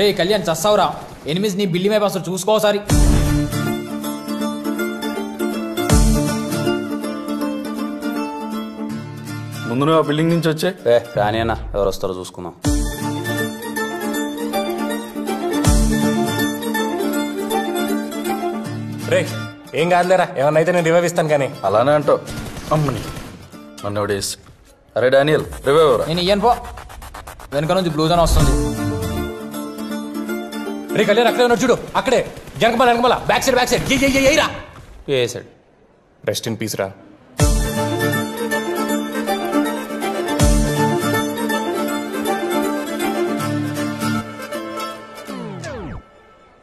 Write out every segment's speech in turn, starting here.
రే కళ్యాణ్ చస్తావురా. ఎనిమిది నీ బిల్లి మీద అసలు చూసుకోసారి ముందు నువ్వు ఆ బిల్డింగ్ నుంచి వచ్చే. ఏ రాని అన్న ఎవరు వస్తారో చూసుకుందాం. రే ఏం కాదులేరా ఏమన్నా అయితే నేను రివైవ్ ఇస్తాను కానీ. అలానే అంటావు. అమ్మని. నన్ను ఎవడేసి అరే డానియల్ రివైవ్ రా నేను ఇయ్యను పో. వెనక నుంచి బ్లూజ్ అని వస్తుంది. రే కళ్యాణ్ అక్కడే ఉన్నాడు చూడు అక్కడే. వెనకమల వెనకమల. బ్యాక్ సైడ్ బ్యాక్ సైడ్ ఏ ఏ రా. వేసాడు రెస్ట్ ఇన్ పీస్ రా.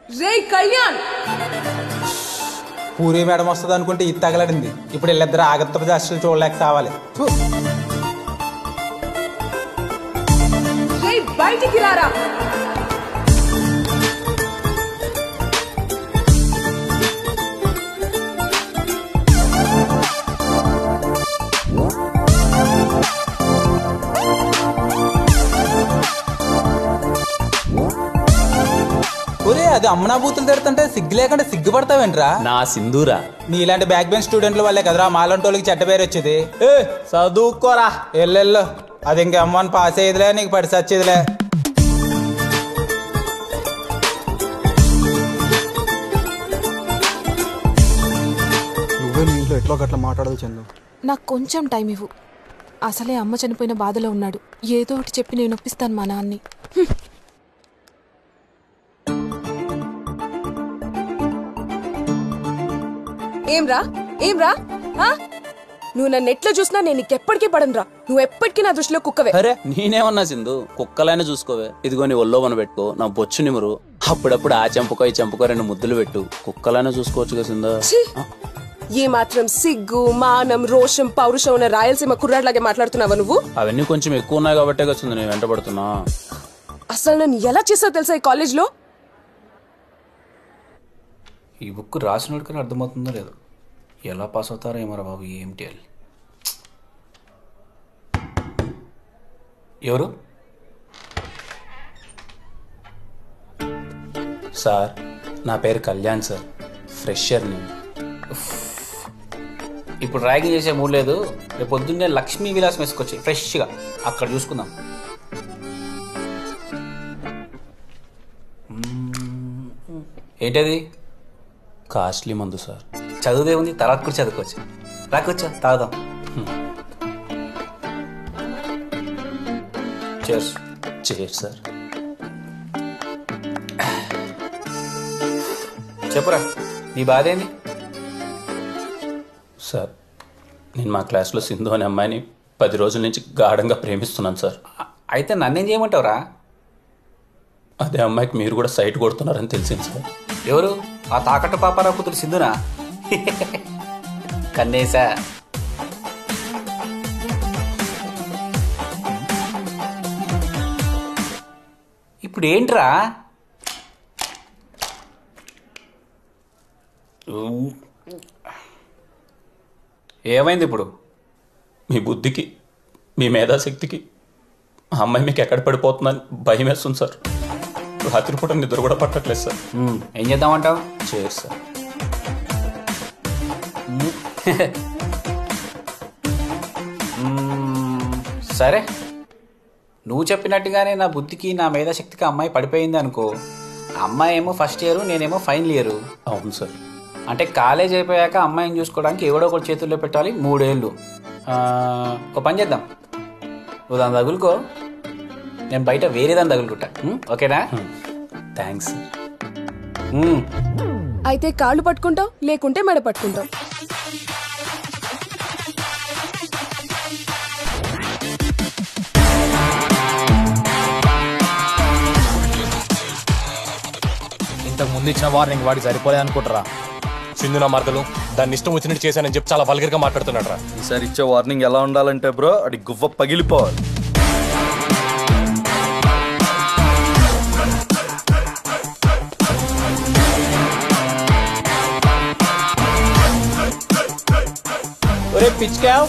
రే కళ్యాణ్! పూరి మేడం వస్తుంది అనుకుంటే ఇది తగలడింది. ఇప్పుడు వీళ్ళిద్దరు ఆగత్త జాస్టులు చూడలేక కావాలి అది అమ్మనా బూతులు తిడుతుంటే సిగ్గు లేకుండా సిగ్గుపడతావేంట్రా? నా సింధూరా. నీలాంటి బ్యాక్ బెంచ్ స్టూడెంట్ల వాళ్ళే కదరా మాలంటి వాళ్ళకి చెడ్డ పేరు వచ్చేది. ఏ చదువుకోరా. ఎల్లెల్లో అది ఇంక అమ్మని పాస్ అయ్యేదిలే నీకు పడి సచ్చేదిలే. నువ్వే మీ ఇంట్లో ఎట్లో గట్లా మాట్లాడదు చందు? నాకు కొంచెం టైం ఇవ్వు. అసలే అమ్మ చనిపోయిన బాధలో ఉన్నాడు. ఏదో ఒకటి చెప్పి నేను ఒప్పిస్తాను మా నాన్ని ఏం రా ఏం రా? నువ్వు నన్ను ఎట్లా చూసినా నేను నీకెప్పటికీ పడను రా నువ్వు ఎప్పటికీ నా దృష్టిలో కుక్కవే. అరే నేనేమన్నా సింధు? కుక్కలైనా చూసుకోవే. ఇదిగో నీ ఒళ్ళో మన పెట్టుకో. నా బొచ్చు నిమురు. అప్పుడప్పుడు ఆ చెంపకో ఈ చెంపకో రెండు ముద్దులు పెట్టు. కుక్కలైనా చూసుకోవచ్చు కదా సింధు! ఏ మాత్రం సిగ్గు మానం రోషం పౌరుషం ఉన్న రాయలసీమ కుర్రాడ్లాగే మాట్లాడుతున్నావా నువ్వు? అవన్నీ కొంచెం ఎక్కువ ఉన్నాయి కాబట్టే కదా నేను వెంటబడుతున్నా. అసలు నన్ను ఎలా చేసావు తెలుసా ఈ కాలేజ్లో? ఈ బుక్ రాసినోడికని అర్థమవుతుందో లేదు. ఎలా పాస్ అవుతారో ఏమరా బాబు ఏమిటి అని ఎవరు? సార్ నా పేరు కళ్యాణ్ సార్. ఫ్రెషర్ని ఇప్పుడు ర్యాగింగ్ చేసే మూడు లేదు. రేపు పొద్దున్నే లక్ష్మీ విలాస్ వేసుకొచ్చి ఫ్రెష్గా అక్కడ చూసుకుందాం. ఏంటది? కాస్ట్లీ మందు సార్. చదువుదే ఉంది తర్వాత కూడా చదువుకోవచ్చు. రాకొచ్చా తాగుదాం. చేర్స్ చేర్ సార్ చెప్పురా నీ బాధ ఏంది సార్ నేను మా క్లాస్లో సింధు అనే అమ్మాయిని పది రోజుల నుంచి గాఢంగా ప్రేమిస్తున్నాను సార్. అయితే నన్నేం చేయమంటావురా? అదే అమ్మాయికి మీరు కూడా సైట్ కొడుతున్నారని తెలిసింది సార్. ఎవరు? ఆ తాకట్టు పాపారావు కూతురు సింధునా? కన్నేసా ఇప్పుడు ఏంట్రా? ఏమైంది ఇప్పుడు? మీ బుద్ధికి మీ మేధాశక్తికి ఆ అమ్మాయి మీకు ఎక్కడ పడిపోతుందని భయం వేస్తుంది సార్. రాత్రిపూట నిద్ర కూడా పట్టట్లేదు సార్. ఏం చేద్దామంటావు? చేయరు సార్ సరే. నువ్వు చెప్పినట్టుగానే నా బుద్ధికి నా మేధాశక్తికి అమ్మాయి పడిపోయింది అనుకో. అమ్మాయి ఏమో ఫస్ట్ ఇయర్ నేనేమో ఫైనల్ ఇయర్ అవును సార్ అంటే కాలేజ్ అయిపోయాక అమ్మాయిని చూసుకోవడానికి ఎవడో ఒకటి చేతుల్లో పెట్టాలి మూడేళ్ళు. ఒక పని చేద్దాం. నువ్వు దాన్ని తగులుకో. నేను బయట వేరే దాన్ని తగులుకుంటా. ఓకేనా? థ్యాంక్స్ అయితే కాళ్ళు పట్టుకుంటావు లేకుంటే మెడ పట్టుకుంటావు. ఇంతకు ముందు ఇచ్చిన వార్నింగ్ వాడికి సరిపోలేదు అనుకుంటారా సింధు నా మరదలు దాన్ని ఇష్టం వచ్చినట్టు చేశానని చెప్పి చాలా వల్గర్గా మాట్లాడుతున్నాడు రా ఈసారి ఇచ్చే వార్నింగ్ ఎలా ఉండాలంటే బ్రో అది గువ్వ పగిలిపోవాలి. పిచ్చుకావ్?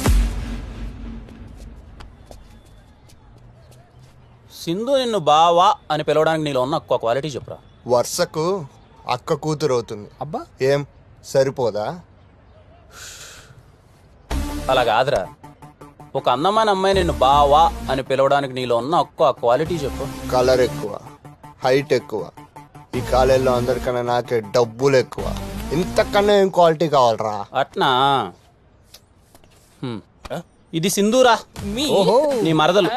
సింధు నిన్ను బావా అని పిలవడానికి నీలో ఉన్న ఒక్క క్వాలిటీ చెప్పురా. వర్షకు అక్క కూతురు అవుతుంది. అబ్బా. ఏం? సరిపోదా? అలా కాదురా. ఒక అందమైన అమ్మాయి నిన్ను బావా అని పిలవడానికి నీలో ఉన్న ఒక్క క్వాలిటీ చెప్పు. కలర్ ఎక్కువ. హైట్ ఎక్కువ. ఈ కాలేజీలో అందరికన్నా నాకే డబ్బులు ఎక్కువ. ఇంతకన్నా ఏం క్వాలిటీ కావాలరా? అట్నా. ఇది సింధూరా. నీ మరదలు.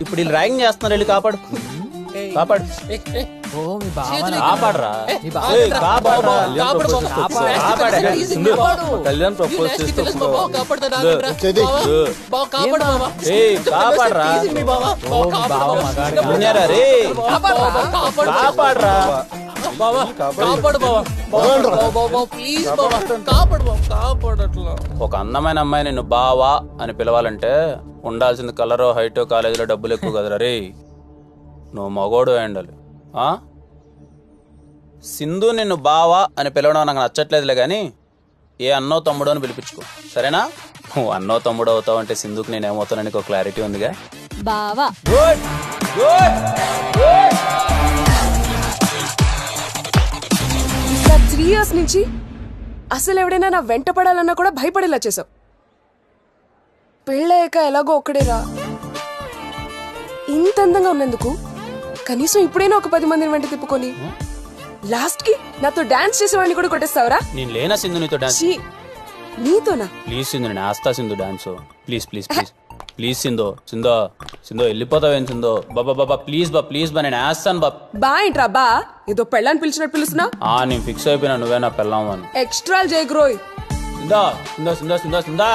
ఇప్పుడు వీళ్ళు ర్యాగింగ్ చేస్తున్నారు వెళ్ళి కాపాడు. కాపాడు. కాపాడరా. ఒక అందమైన అమ్మాయి నిన్ను బావా అని పిలవాలంటే ఉండాల్సింది కలరో హైటో కాలేజీలో డబ్బులు ఎక్కువ కదరా. రే నువ్వు మగోడు అయి ఉండాలి. ఆ? సింధు నిన్ను బావా అని పిలవడం నాకు నచ్చట్లేదులే కానీ ఏ అన్నో తమ్ముడో అని పిలిపించుకో. సరేనా? నువ్వు అన్నో తమ్ముడు అవుతావు అంటే సింధుకి నేను ఏమవుతానని ఒక క్లారిటీ ఉందిగా? బావా. గుడ్ గుడ్ నా త్రీ ఇయర్స్ నుంచి అసలు ఎవడైనా నా వెంట పడాలన్నా కూడా భయపడేలా చేసావు పెళ్ళయ్యాక ఎలాగో ఒక్కడేరా. ఇంత అందంగా ఉన్నందుకు కనీసం ఇప్పుడైనా ఒక పది మందిని వెంట తిప్పుకొని లాస్ట్కి నాతో డాన్స్ చేసేవాడిని కూడా కొట్టేస్తావరా? నేను లేనా సింధు నీతో డాన్స్? ఛీ, నీతోనా? ప్లీజ్ సింధు నేను ఆస్తా Sindhu dance. Please please please. Please Sindhu సింధో సింధో వెళ్ళిపోతావేం సింధో బాబా బాబా ప్లీజ్ బా ప్లీజ్ బా నేను వేస్తాను బా బా ఏంట్రా బా ఏదో పెళ్ళాన్ని పిలిచినట్టు పిలుస్తున్నా ఆ నేను ఫిక్స్ అయిపోయినా నువ్వే నా పెళ్ళాము అని ఎక్స్ట్రా జయగ్రోయ్ సిందో సిందో సిందో సిందో సిందా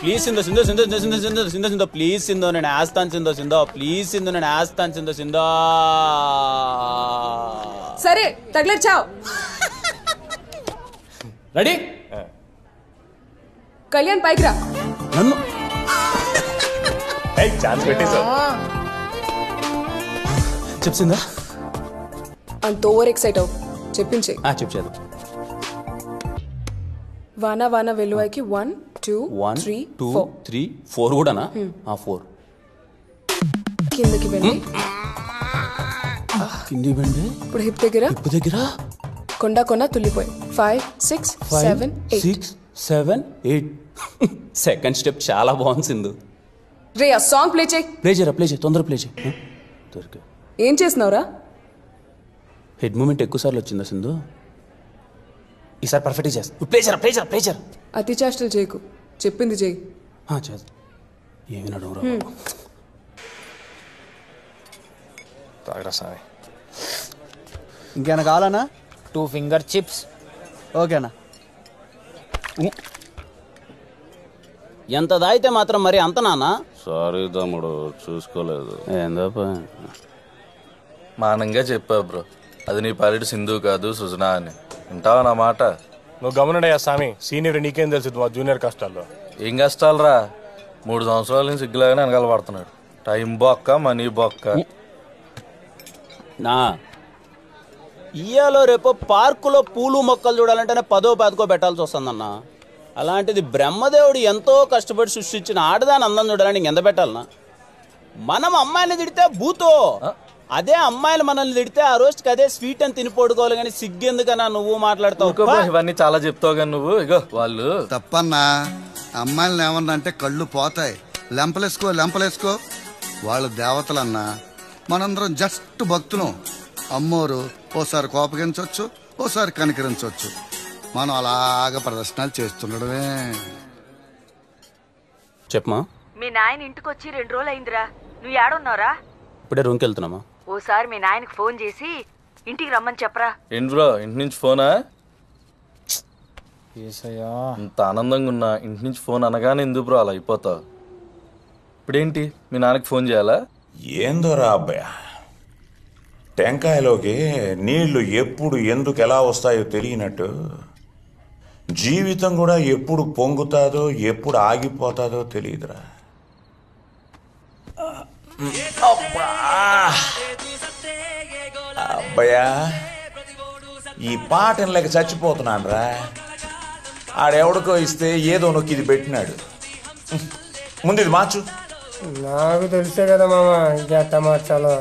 ప్లీజ్ సిందో సిందో సిందో సిందో సిందో సిందో సిందో సిందో ప్లీజ్ సిందో నేను వేస్తాను సిందో సిందో ప్లీజ్ సిందో నేను వేస్తాను సిందో సిందో సరే తగిలేచావు రెడీ కళ్యాణ్ పైకి రా ఛాన్స్ పెట్టేశావు చెప్సిందా? అంత ఓవర్ ఎక్సైట్ అవు చెప్పించే. చెప్పేది వాన వాన వెలువైకి one two one three two three four కూడానా? ఆ ఫోర్ కిందకి వెళ్ళి. కింది బండి ఇప్పుడు హిప్ దగ్గర? ఉప్పు దగ్గర? కొండ కొన్న తుల్లిపోయి. Five six seven eight six seven eight second step చాలా బాగుంది సింధు. రే ఆ సాంగ్ ప్లే చేయి. ప్లే చేయరా ప్లే చేయి తొందర ప్లే చేయి. దొరికా. ఏం చేస్తున్నావురా? హెడ్ మూమెంట్ ఎక్కువ సార్లు వచ్చిందా సింధు? ఈసారి పర్ఫెక్ట్ చేస్తా. ప్లే చేయరా ప్లే చేయరా ప్లే చేయరా? అతి చేష్టలు చేయకు. చెప్పింది చేయి. చేస్తా. ఏమి నడువురా తాగరా సామి ఇంకేమైనా కావాలన్నా? టూ ఫింగర్ చిప్స్ ఓకేనా. ఎంత దాయితే మాత్రం మరి అంత నానా? సారీ తమ్ముడు చూసుకోలేదు. ఏందో మానంగా చెప్పా బ్రో. అది నీ పాలిటి సింధు కాదు సుజనా అని. వింటావా నా మాట? నువ్వు గమనడయ్యా సామి సీనియర్ నీకేం తెలుసు మా జూనియర్ కష్టాల్లో? ఏం కష్టాలరా? మూడు సంవత్సరాల నుంచి సిగ్గులాగానే వెనకాల పడుతున్నాడు. టైం బొక్క మనీ బొక్క. నా. ఇయ్యాలో రేపు పార్కులో పూలు మొక్కలు చూడాలంటేనే పదో పదకో పెట్టాల్సి వస్తుందన్న. అలాంటిది బ్రహ్మదేవుడు ఎంతో కష్టపడి సృష్టించిన ఆడదాని అందం చూడాలని ఎంత పెట్టాలనా మనం అమ్మాయిని తిడితే భూతో. అదే అమ్మాయిలు మనల్ని తిడితే ఆ రోజుకి అదే స్వీట్ అని తిని పడుకోవాలి కానీ సిగ్గెందుకన్నా నువ్వు మాట్లాడతావు? ఇవన్నీ చాలా చెప్తావు కానీ నువ్వు. ఇగో వాళ్ళు. తప్పన్నా అమ్మాయిలను ఏమన్నంటే కళ్ళు పోతాయి. లెంపలేసుకో లెంపలేసుకో. వాళ్ళు దేవతలన్నా మనందరం జస్ట్ భక్తులం. అమ్మోరు ఓసారి కోపగించవచ్చు ఓసారి కనికరించవచ్చు మనం అలాగ ప్రదర్శనలు చేస్తుండడమే. చెప్పమా? మీ నాయన ఇంటికి వచ్చి రెండు రోజులు అయిందిరా నువ్వు ఏడున్నారా ఇప్పుడే రూమ్కి వెళ్తున్నామా? ఓసారి మీ నాయనకి ఫోన్ చేసి ఇంటికి రమ్మని చెప్పరా. ఏంటి బ్రో ఇంటి నుంచి ఫోనా? ఏసయ్యా. ఇంత ఆనందంగా ఉన్నా ఇంటి నుంచి ఫోన్ అనగానే ఎందుకు బ్రో అలా అయిపోతావు? ఇప్పుడేంటి? మీ నాన్నకి ఫోన్ చేయాలా? ఏందోరా అబ్బాయ టెంకాయలోకి నీళ్ళు ఎప్పుడు ఎందుకు ఎలా వస్తాయో తెలియనట్టు జీవితం కూడా ఎప్పుడు పొంగుతాదో ఎప్పుడు ఆగిపోతాదో తెలియదురా అబ్బయ్యా! ఈ పాటను లేక చచ్చిపోతున్నాను రా ఆడెవడికో ఇస్తే ఏదో నొక్కి ఇది పెట్టినాడు. ముందు ఇది మార్చు. నాకు తెలిసే కదా మామ ఇంకెట్ట మార్చాలో.